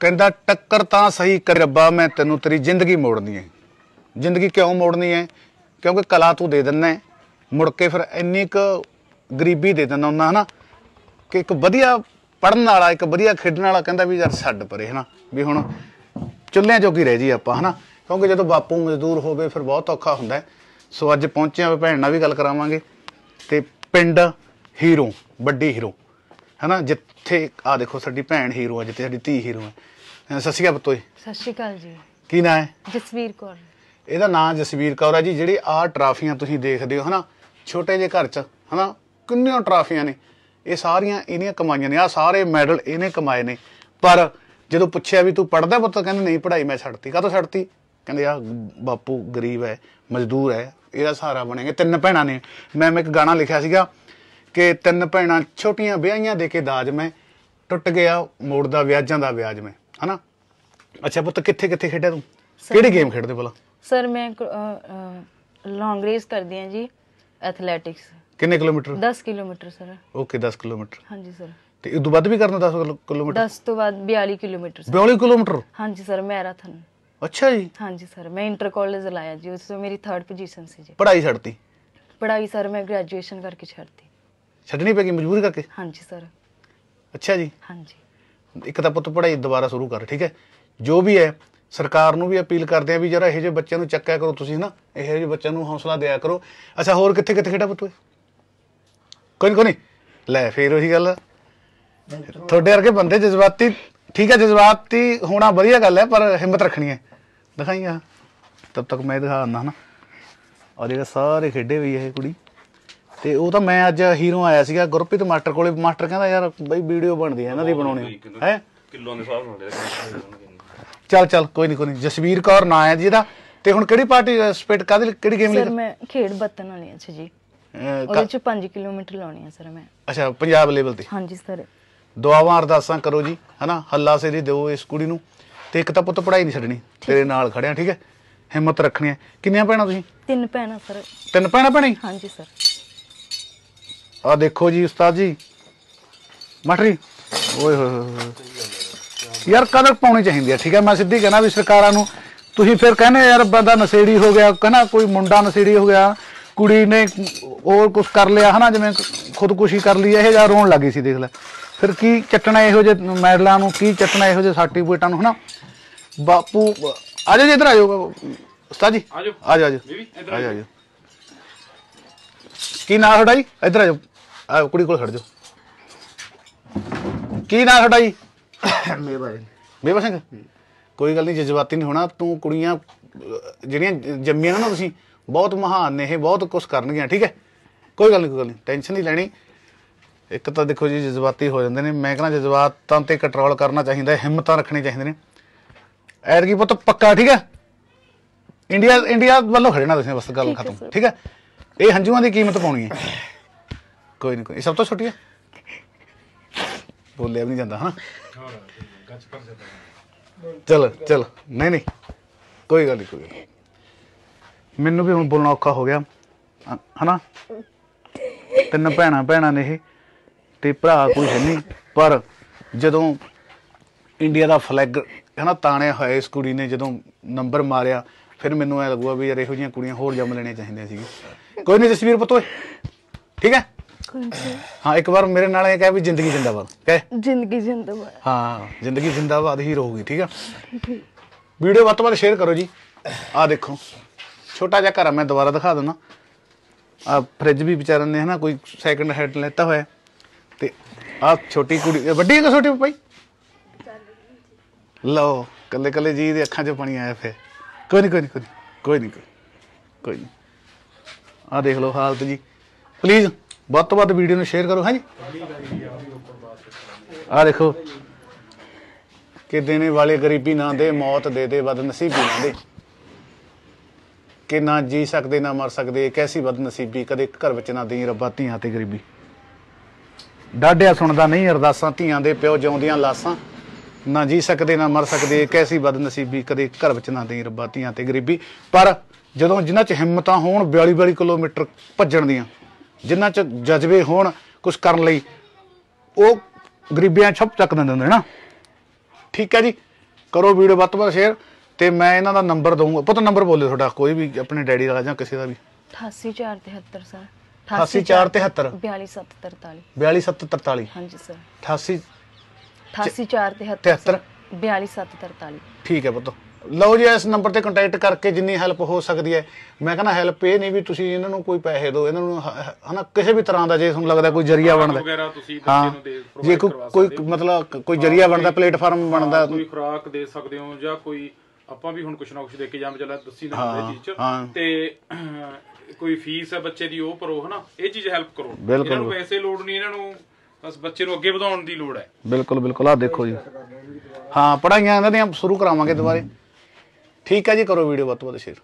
ਕਹਿੰਦਾ, ਟੱਕਰ ਤਾਂ ਸਹੀ ਕਰ ਰੱਬਾ, ਮੈਂ ਤੈਨੂੰ ਤੇਰੀ ਜ਼ਿੰਦਗੀ ਮੋੜਨੀ ਹੈ। ਜ਼ਿੰਦਗੀ ਕਿਉਂ ਮੋੜਨੀ ਹੈ? ਕਿਉਂਕਿ ਕਲਾ ਤੂੰ ਦੇ ਦਿੰਨਾ ਮੁੜ ਕੇ ਫਿਰ ਇੰਨੀ ਕੁ ਗਰੀਬੀ ਦੇ ਦਿੰਦਾ ਹੁੰਦਾ, ਹਨਾ? ਕਿ ਇੱਕ ਵਧੀਆ ਪੜਨ ਵਾਲਾ, ਇੱਕ ਵਧੀਆ ਖੇਡਣ ਵਾਲਾ ਕਹਿੰਦਾ ਵੀ, ਯਾਰ, ਛੱਡ ਪਰੇ, ਹਨਾ? ਵੀ ਹੁਣ ਚੁੱਲ੍ਹਿਆਂ ਜੋਗੀ ਰਹਿ ਜੀ ਆਪਾਂ, ਹਨਾ? ਕਿਉਂਕਿ ਜਦੋਂ ਬਾਪੂ ਮਜ਼ਦੂਰ ਹੋਵੇ, ਫਿਰ ਬਹੁਤ ਔਖਾ ਹੁੰਦਾ ਸੋ ਅੱਜ ਪਹੁੰਚੇ ਆ ਭੈਣ ਨਾਲ ਵੀ ਗੱਲ ਕਰਾਵਾਂਗੇ। ਤੇ ਪਿੰਡ ਹੀਰੋ, ਵੱਡੀ ਹੀਰੋ। ਹਨਾ ਜਿੱਥੇ ਆ ਦੇਖੋ ਸਾਡੀ ਭੈਣ ਹੀਰੋ ਹੈ ਜਿੱਥੇ ਸਾਡੀ ਧੀ ਹੀਰੋ ਹੈ ਸਤਿ ਸ਼੍ਰੀ ਅਕਾਲ ਪੁੱਤੋਏ ਸਤਿ ਸ਼੍ਰੀ ਅਕਾਲ ਜੀ। ਕੀ ਨਾਂ ਹੈ? ਜਸਵੀਰ ਕੌਰ। ਇਹਦਾ ਨਾਮ ਜਸਵੀਰ ਕੌਰ ਹੈ ਜੀ ਜਿਹੜੀ ਆਹ ਟਰਾਫੀਆਂ ਤੁਸੀਂ ਦੇਖਦੇ ਹੋ ਹਨਾ ਛੋਟੇ ਜਿਹੇ ਘਰ 'ਚ ਹਨਾ ਕਿੰਨੀਆਂ ਟਰਾਫੀਆਂ ਨੇ। ਇਹ ਸਾਰੀਆਂ ਇਹਨੀਆਂ ਕਮਾਈਆਂ ਨੇ ਆ ਸਾਰੇ ਮੈਡਲ ਇਹਨੇ ਕਮਾਏ ਨੇ। ਪਰ ਜਦੋਂ ਪੁੱਛਿਆ ਵੀ ਤੂੰ ਪੜਦਾ ਪੁੱਤ ਕਹਿੰਦੇ ਨਹੀਂ ਪੜ੍ਹਾਈ ਮੈਂ ਛੱਡਤੀ। ਕਾਹਤੋਂ ਛੱਡਤੀ? ਕਹਿੰਦੇ ਆ ਬਾਪੂ ਗਰੀਬ ਹੈ ਮਜ਼ਦੂਰ ਹੈ ਇਹਦਾ ਸਹਾਰਾ ਬਣੇਗੇ। ਤਿੰਨ ਭੈਣਾਂ ਨੇ। ਮੈਂ ਇੱਕ ਗਾਣਾ ਲਿਖਿਆ ਸੀਗਾ ਕਿ ਤਿੰਨ ਭੈਣਾਂ ਛੋਟੀਆਂ ਵਿਆਹੀਆਂ ਦੇ ਕੇ ਦਾਜ ਮੈਂ ਟੁੱਟ ਗਿਆ ਮੋੜਦਾ ਵਿਆਜਾਂ ਦਾ ਵਿਆਜ ਮੈਂ ਹਨਾ? ਅੱਛਾ ਪੁੱਤ ਕਿੱਥੇ ਕਿੱਥੇ ਖੇਡਿਆ ਤੂੰ? ਕਿਹੜੀ ਗੇਮ ਖੇਡਦੇ ਭਲਾ? ਸਰ ਮੈਂ ਲੌਂਗ ਰੇਸ ਕਰਦੀ ਹਾਂ ਜੀ ਐਥਲੈਟਿਕਸ ਕਿੰਨੇ kilometre? 10 kilometre sir. Okay 10 kilometre. ਹਾਂਜੀ ਸਰ। ਤੇ ਇਹ ਤੋਂ ਵੱਧ ਵੀ ਕਰਨਾ 10 ਕਿਲੋ- ਕਿਲੋਮੀਟਰ? 10 ਤੋਂ ਬਾਅਦ 42 ਕਿਲੋਮੀਟਰ ਸਰ। 42 ਕਿਲੋਮੀਟਰ? ਹਾਂਜੀ ਸਰ ਮੈਰਾਥਨ। ਅੱਛਾ ਜੀ। ਹਾਂਜੀ ਸਰ ਮੈਂ ਇੰਟਰ ਕਾਲਜ ਲਾਇਆ ਜੀ ਉਸ ਤੋਂ ਮੇਰੀ 3rd ਪੋਜੀਸ਼ਨ ਸੀ ਜੀ। ਪੜ੍ਹਾਈ ਛੱਡਤੀ? ਪੜ੍ਹਾਈ ਸਰ ਮੈਂ ਗ੍ਰੈਜੂਏਸ਼ਨ ਕਰਕੇ ਛੱਡਤੀ। ਛੱਡਣੀ ਪੈ ਗਈ ਮਜਬੂਰੀ ਕਰਕੇ? ਹਾਂਜੀ ਸਰ। ਅੱਛਾ ਜੀ। ਹਾਂਜੀ। ਇੱਕ ਤਾਂ ਪੁੱਤ ਪੜ੍ਹਾਈ ਦੁਬਾਰਾ ਸ਼ੁਰੂ ਕਰ ਠੀਕ ਹੈ? ਜੋ ਵੀ ਹੈ ਸਰਕਾਰ ਨੂੰ ਵੀ ਅਪੀਲ ਕਰਦੇ ਆ ਵੀ ਜਰਾ ਇਹੋ ਜਿਹੇ ਬੱਚਿਆਂ ਨੂੰ ਚੱਕਿਆ ਕਰੋ ਤੁਸੀਂ ਨਾ ਇਹੋ ਜਿਹੇ ਬੱਚਿਆਂ ਨੂੰ ਹੌਸਲਾ ਦਿਆ ਕਰੋ। ਅੱਛਾ ਹੋਰ ਕਿੱਥੇ ਕਿੱਥੇ ਖੇਡਾ ਪੁੱਤ ਓਏ? ਕੋਈ ਕੋਈ ਲੈ ਫੇਰ ਉਹੀ ਗੱਲ ਤੁਹਾਡੇ ਵਰਗੇ ਬੰਦੇ ਜਜ਼ਬਾਤੀ ਠੀਕ ਹੈ ਜਜ਼ਬਾਤੀ ਹੋਣਾ ਵਧੀਆ ਗੱਲ ਹੈ ਪਰ ਹਿੰਮਤ ਰੱਖਣੀ ਹੈ। ਦਿਖਾਈਆਂ ਤਬ ਤੱਕ ਮੈਂ ਦਿਖਾ ਦਿੰਦਾ ਹਨਾ? ਔਰ ਇਹ ਸਾਰੇ ਖੇਡੇ ਵੀ ਇਹ ਕੁੜੀ ਤੇ ਉਹ ਤਾਂ ਮੈਂ ਅੱਜ ਹੀਰੋ ਆਇਆ ਸੀਗਾ ਗੁਰਪ੍ਰੀਤ ਮਾਸਟਰ ਕੋਲੇ। ਮਾਸਟਰ ਕਹਿੰਦਾ ਯਾਰ ਬਈ ਵੀਡੀਓ ਬਣਦੀ ਹੈ ਇਹਨਾਂ ਦੀ ਬਣਾਉਣੀ ਹੈ। ਕਿਲੋ ਦੇ ਹਿਸਾਬ ਨਾਲ ਚੱਲ ਚੱਲ ਕੋਈ ਨਹੀਂ ਕੋਈ ਨਹੀਂ ਜਸਵੀਰ ਕੌਰ ਨਾਂ ਹੈ ਜਿਹਦਾ ਤੇ ਹੁਣ ਕਿਹੜੀ ਪਾਰਟੀ ਸਪਿਟ ਕਾਹਦੀ ਕਿਹੜੀ ਗੇਮ ਸਰ ਲਈ ਮੈਂ ਖੇਡ ਬੱਤਨ ਵਾਲੀ ਹਾਂ ਜੀ ਉਹਦੇ ਚ 5 ਕਿਲੋਮੀਟਰ ਲਾਉਣੀ ਹੈ ਸਰ ਮੈਂ। ਅੱਛਾ ਪੰਜਾਬ ਲੈਵਲ ਤੇ। ਹਾਂਜੀ ਸਰ। ਦੁਆਵਾਂ ਅਰਦਾਸਾਂ ਕਰੋ ਜੀ ਹਨਾ? ਹੱਲਾ ਸੇਰੀ ਦਿਓ ਇਸ ਕੁੜੀ ਨੂੰ। ਤੇ ਇੱਕ ਤਾਂ ਪੁੱਤ ਪੜ੍ਹਾਈ ਨਹੀਂ ਛੱਡਣੀ ਤੇਰੇ ਨਾਲ ਖੜਿਆ ਠੀਕ ਹੈ? ਹਿੰਮਤ ਰੱਖਣੀ ਹੈ। ਕਿੰਨੀਆਂ ਭੈਣਾਂ ਤੁਸੀਂ? ਤਿੰਨ ਭੈਣਾਂ ਸਰ। ਤਿੰਨ ਭੈਣਾਂ ਭੈਣੀ ਹਾਂਜੀ ਸਰ। ਆ ਦੇਖੋ ਜੀ ਉਸਤਾਦ ਜੀ। ਮਟਰੀ ਓਏ ਹੋਏ ਹੋਏ ਹੋਏ ਯਾਰ ਕਦਰ ਪਾਉਣੀ ਚਾਹੀਦੀ ਹੈ ਠੀਕ ਹੈ ਮੈਂ ਸਿੱਧੀ ਕਹਿਣਾ ਵੀ ਸਰਕਾਰਾਂ ਨੂੰ ਤੁਸੀਂ ਫਿਰ ਕਹਿੰਦੇ ਯਾਰ ਬੰਦਾ ਨਸ਼ੇੜੀ ਹੋ ਗਿਆ ਕਹਿੰਦਾ ਕੋਈ ਮੁੰਡਾ ਨਸ਼ੇੜੀ ਹੋ ਗਿਆ ਕੁੜੀ ਨੇ ਹੋਰ ਕੁਝ ਕਰ ਲਿਆ ਹਨਾ ਜਿਵੇਂ ਖੁਦਕੁਸ਼ੀ ਕਰ ਲਈ ਇਹ ਜਾਂ ਰੋਣ ਲੱਗੀ ਸੀ ਦੇਖ ਲੈ। ਫਿਰ ਕੀ ਚੱਟਣਾ ਇਹੋ ਜਿਹੇ ਮੈਡਲਾਂ ਨੂੰ ਕੀ ਚੱਟਣਾ ਇਹੋ ਜਿਹੇ ਸਰਟੀਫਿਕੇਟਾਂ ਨੂੰ ਹਨਾ? ਬਾਪੂ ਆ ਜਾਓ ਜੀ ਇੱਧਰ ਆ ਜਾਓ ਉਸਤਾਦ ਜੀ। ਆ ਜਾਓ। ਆ ਜਾਓ ਆ ਜਾਓ ਕੀ ਨਾਂ ਤੁਹਾਡਾ ਜੀ? ਇੱਧਰ ਆ ਜਾਓ ਆ ਕੁੜੀ ਕੋਲ ਖੜ ਜਾਓ ਕੀ ਨਾਂ ਤੁਹਾਡਾ ਜੀ? ਮੇਵਾ ਬੇਬਾ ਸਿੰਘ? ਕੋਈ ਗੱਲ ਨਹੀਂ ਜਜ਼ਬਾਤੀ ਨਹੀਂ ਹੋਣਾ। ਤੂੰ ਕੁੜੀਆਂ ਜਿਹੜੀਆਂ ਜੰਮੀਆਂ ਨਾ ਤੁਸੀਂ ਬਹੁਤ ਮਹਾਨ ਨੇ ਇਹ ਬਹੁਤ ਕੁਝ ਕਰਨਗੀਆਂ ਠੀਕ ਹੈ? ਕੋਈ ਗੱਲ ਨਹੀਂ ਕੋਈ ਗੱਲ ਨਹੀਂ ਟੈਨਸ਼ਨ ਨਹੀਂ ਲੈਣੀ। ਇੱਕ ਤਾਂ ਦੇਖੋ ਜੀ ਜਜ਼ਬਾਤੀ ਹੋ ਜਾਂਦੇ ਨੇ। ਮੈਂ ਕਹਿੰਦਾ ਜਜ਼ਬਾਤਾਂ ਤੇ ਕੰਟਰੋਲ ਕਰਨਾ ਚਾਹੀਦਾ ਹੈ ਹਿੰਮਤਾਂ ਰੱਖਣੀ ਚਾਹੀਦੀਆਂ ਨੇ। ਐਤਕੀ ਪੁੱਤ ਪੱਕਾ ਠੀਕ ਹੈ? ਇੰਡੀਆ ਇੰਡੀਆ ਵੱਲੋਂ ਖੜਨਾ ਤੁਸੀਂ ਬਸ ਗੱਲ ਖਤਮ। ਠੀਕ ਹੈ? ਇਹ ਹੰਝੂਆਂ ਦੀ ਕੀਮਤ ਪਾਉਣੀ ਹੈ। ਕੋਈ ਨਹੀਂ ਕੋਈ ਇਹ ਸਭ ਤੋਂ ਛੋਟੀ ਹੈ ਬੋਲਿਆ ਵੀ ਨਹੀਂ ਜਾਂਦਾ, ਹਨਾ? ਚਲ ਚਲ। ਨਹੀਂ ਨਹੀਂ। ਕੋਈ ਗੱਲ ਨਹੀਂ ਕੋਈ ਗੱਲ ਨਹੀਂ ਮੈਨੂੰ ਵੀ ਹੁਣ ਬੋਲਣਾ ਔਖਾ ਹੋ ਗਿਆ। ਅ- ਹਨਾ? ਤਿੰਨ ਭੈਣਾਂ ਭੈਣਾਂ ਨੇ ਇਹ। ਤੇ ਭਰਾ ਕੋਈ ਹੈ ਨਹੀਂ ਪਰ ਜਦੋਂ ਇੰਡੀਆ ਦਾ ਫਲੈਗ, ਹਨਾ, ਤਾਣਿਆ ਹੋਇਆ ਇਸ ਕੁੜੀ ਨੇ, ਜਦੋਂ ਨੰਬਰ ਮਾਰਿਆ, ਫਿਰ ਮੈਨੂੰ ਐ ਲੱਗੂਗਾ ਵੀ ਯਾਰ ਇਹੋ ਜਿਹੀਆਂ ਕੁੜੀਆਂ ਹੋਰ ਜੰਮ ਲੈਣੀਆਂ ਚਾਹੀਦੀਆਂ ਸੀਗੀ ਕੋਈ ਨਹੀਂ ਜਸਵੀਰ ਪੁੱਤ ਓਏ। ਠੀਕ ਹੈ? ਨੀ ਹਾਂ ਇੱਕ ਵਾਰ ਮੇਰੇ ਨਾਲ ਇਹ ਕਹਿ ਵੀ ਜ਼ਿੰਦਗੀ ਜਿੰਦਾਬਾਦ ਕਹਿ। ਜ਼ਿੰਦਗੀ ਜਿੰਦਾਬਾਦ। ਹਾਂ ਜ਼ਿੰਦਗੀ ਜਿੰਦਾਬਾਦ ਹੀ ਰਹੂਗੀ ਠੀਕ ਆ? ਵੀਡੀਓ ਵੱਧ ਤੋਂ ਵੱਧ ਸ਼ੇਅਰ ਕਰੋ ਜੀ। ਆਹ ਦੇਖੋ ਛੋਟਾ ਜਿਹਾ ਘਰ ਆ ਮੈਂ ਦੁਬਾਰਾ ਦਿਖਾ ਦਿੰਦਾ। ਆ ਫ੍ਰਿਜ ਵੀ ਵਿਚਾਰਨ ਨੇ ਹਨਾ ਕੋਈ ਸੈਕੰਡ ਹੈਂਡ ਲੈਤਾ ਹੋਇਆ। ਤੇ ਆ ਛੋਟੀ ਕੁੜੀ ਵੱਡੀ ਕਿ ਛੋਟੀ ਭਾਈ ਲਓ ਕੱਲੇ ਕੱਲੇ ਜੀ ਦੇ ਅੱਖਾਂ 'ਚ ਪਾਣੀ ਆਇਆ ਫੇ ਕੋਈ ਨਹੀਂ ਕੋਈ ਨਹੀਂ ਕੋਈ ਨਹੀਂ ਕੋਈ ਨਹੀਂ ਕੋਈ ਨਹੀਂ ਆ ਦੇਖ ਲਓ ਹਾਲਤ ਜੀ। ਪਲੀਜ਼ ਵੱਧ ਤੋਂ ਵੱਧ ਵੀਡੀਓ ਨੂੰ ਸ਼ੇਅਰ ਕਰੋ, ਹਾਂਜੀ। ਆ ਦੇਖੋ ਕਿ ਦੇਣੇ ਵਾਲੇ ਗਰੀਬੀ ਨਾ ਦੇ, ਮੌਤ ਦੇ ਦੇ, ਬਦਨਸੀਬੀ ਨਾ ਦੇ। ਕਿ ਨਾ ਜੀ ਸਕਦੇ, ਨਾ ਮਰ ਸਕਦੇ, ਕੈਸੀ ਬਦਨਸੀਬੀ, ਕਦੇ ਘਰ ਵਿੱਚ ਨਾ ਦੇਈ ਰੱਬਾ, ਧੀਆਂ ਤੇ ਗਰੀਬੀ। ਡਾਢਿਆ ਸੁਣਦਾ ਨਹੀਂ, ਅਰਦਾਸਾਂ ਧੀਆਂ ਦੇ, ਪਿਓ ਜਿਉਂਦੀਆਂ ਲਾਸਾਂ। ਨਾ ਜੀ ਸਕਦੇ, ਨਾ ਮਰ ਸਕਦੇ, ਕੈਸੀ ਬਦਨਸੀਬੀ, ਕਦੇ ਘਰ ਵਿੱਚ ਨਾ ਦੇਈ ਰੱਬਾ, ਧੀਆਂ ਤੇ ਗਰੀਬੀ। ਪਰ ਜਦੋਂ ਜਿਨ੍ਹਾਂ 'ਚ ਹਿੰਮਤਾਂ ਹੋਣ 42 42 ਕਿਲੋਮੀਟਰ ਭੱਜਣ ਦੀਆਂ ਜਿਨ੍ਹਾਂ 'ਚ ਜਜ਼ਬੇ ਹੋਣ ਕੁਝ ਕਰਨ ਲਈ ਉਹ ਗਰੀਬੀਆਂ ਛੱਪ ਚੱਕ ਦਿੰਦੇ ਹੁੰਦੇ ਨਾ। ਠੀਕ ਹੈ ਜੀ? ਕਰੋ ਵੀਡੀਓ ਵੱਧ ਤੋਂ ਵੱਧ ਸ਼ੇਅਰ ਤੇ ਮੈਂ ਇਹਨਾਂ ਦਾ ਨੰਬਰ ਦਊਂਗਾ। ਪੁੱਤ ਨੰਬਰ ਬੋਲਿਓ ਤੁਹਾਡਾ ਕੋਈ ਵੀ ਆਪਣੇ ਡੈਡੀ ਦਾ ਜਾਂ ਕਿਸੇ ਦਾ ਵੀ। 88473 ਸਰ। 88473 42743 42743 ਹਾਂਜੀ ਸਰ। 88 88473 42743 ਠੀਕ ਹੈ ਪੁੱਤ। ਲਓ ਜੀ ਇਸ ਨੰਬਰ ਤੇ ਕੰਟੈਕਟ ਕਰਕੇ ਜਿੰਨੀ ਹੈਲਪ ਹੋ ਸਕਦੀ ਹੈ। ਮੈਂ ਕਹਿੰਦਾ ਹੈਲਪ ਇਹ ਨਹੀਂ ਵੀ ਤੁਸੀਂ ਇਹਨਾਂ ਨੂੰ ਕੋਈ ਪੈਸੇ ਦਿਓ ਇਹਨਾਂ ਨੂੰ ਹਨਾ ਕਿਸੇ ਵੀ ਤਰ੍ਹਾਂ ਦਾ ਜੇ ਤੁਹਾਨੂੰ ਲੱਗਦਾ ਕੋਈ ਜਰੀਆ ਬਣਦਾ ਹਾਂ। ਜੇ ਕੋਈ। ਮਤਲਬ ਕੋਈ ਜਰੀਆ ਬਣਦਾ ਪਲੇਟਫਾਰਮ ਬਣਦਾ ਕੋਈ ਖੁਰਾਕ ਦੇ ਸਕਦੇ ਹੋ ਜਾਂ ਕੋਈ ਆਪਾਂ ਵੀ ਹੁਣ ਕੁਛ ਨਾ ਕੁਛ ਦੇ ਕੇ ਜਾਵਾਂ ਚੱਲਾ ਦੱਸੀ ਨਾ ਇਹ ਚੀਜ਼। ਤੇ ਕੋਈ ਫੀਸ ਹੈ ਬੱਚੇ ਦੀ ਉਹ ਭਰੋ ਹਨਾ। ਇਹ ਚੀਜ਼ ਹੈਲਪ ਕਰੋ। ਇਹਨਾਂ ਨੂੰ ਪੈਸੇ ਲੋੜ ਨਹੀਂ ਇਹਨਾਂ ਨੂੰ ਬਸ ਬੱਚੇ ਨੂੰ ਅੱਗੇ ਵਧਾਉਣ ਦੀ ਲੋੜ ਹੈ। ਬਿਲਕੁਲ ਬਿਲਕੁਲ। ਆਹ ਦੇਖੋ ਜੀ। ਹਾਂ ਪੜਾਈਆਂ ਇਹਨਾਂ ਦੀਆਂ ਸ਼ੁਰੂ ਕਰਾਵਾਂਗੇ ਦੁਬਾਰੇ। ਠੀਕ ਹੈ ਜੀ ਕਰੋ ਵੀਡੀਓ ਵੱਧ ਤੋਂ ਵੱਧ ਸ਼ੇਅਰ।